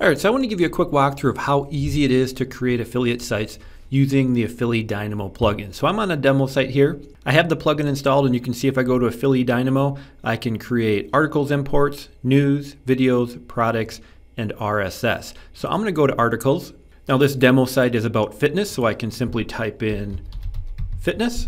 All right, so I want to give you a quick walkthrough of how easy it is to create affiliate sites using the AffiliDynamo plugin. So I'm on a demo site here. I have the plugin installed and you can see if I go to AffiliDynamo, I can create articles imports, news, videos, products, and RSS. So I'm gonna go to articles. Now this demo site is about fitness, so I can simply type in fitness,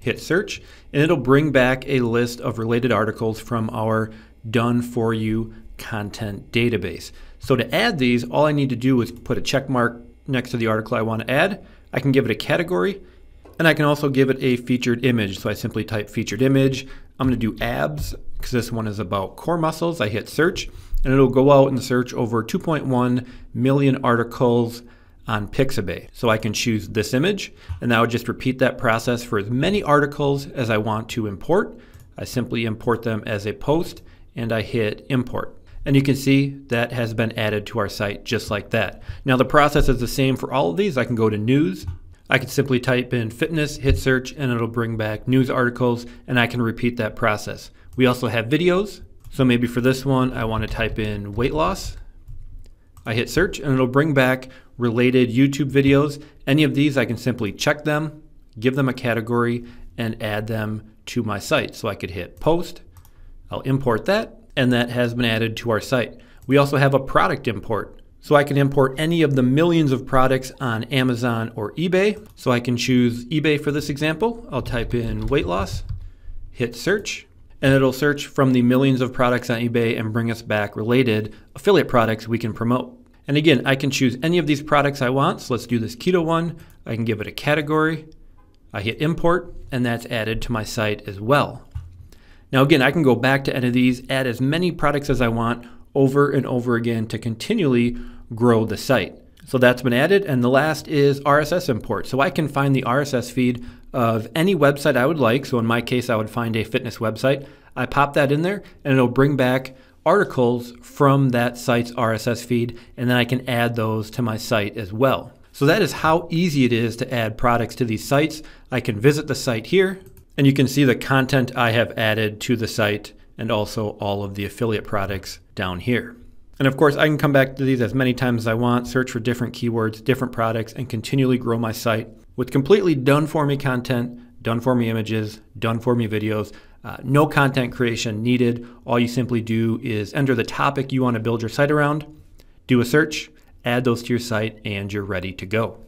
hit search, and it'll bring back a list of related articles from our done for you content database. So to add these, all I need to do is put a check mark next to the article I want to add. I can give it a category, and I can also give it a featured image. So I simply type featured image. I'm going to do abs because this one is about core muscles. I hit search, and it'll go out and search over 2.1 million articles on Pixabay. So I can choose this image, and I would just repeat that process for as many articles as I want to import. I simply import them as a post, and I hit import. And you can see that has been added to our site just like that. Now the process is the same for all of these. I can go to news. I can simply type in fitness, hit search, and it'll bring back news articles, and I can repeat that process. We also have videos. So maybe for this one, I want to type in weight loss. I hit search, and it'll bring back related YouTube videos. Any of these, I can simply check them, give them a category, and add them to my site. So I could hit post. I'll import that, and that has been added to our site. We also have a product import. So I can import any of the millions of products on Amazon or eBay. So I can choose eBay for this example. I'll type in weight loss, hit search, and it'll search from the millions of products on eBay and bring us back related affiliate products we can promote. And again, I can choose any of these products I want. So let's do this keto one. I can give it a category. I hit import, and that's added to my site as well. Now again, I can go back to any of these, add as many products as I want over and over again to continually grow the site. So that's been added. And the last is RSS import. So I can find the RSS feed of any website I would like. So in my case, I would find a fitness website. I pop that in there and it'll bring back articles from that site's RSS feed. And then I can add those to my site as well. So that is how easy it is to add products to these sites. I can visit the site here. And you can see the content I have added to the site and also all of the affiliate products down here. And of course, I can come back to these as many times as I want, search for different keywords, different products, and continually grow my site with completely done for me content, done for me images, done for me videos. Uh, no content creation needed. All you simply do is enter the topic you want to build your site around, do a search, add those to your site, and you're ready to go.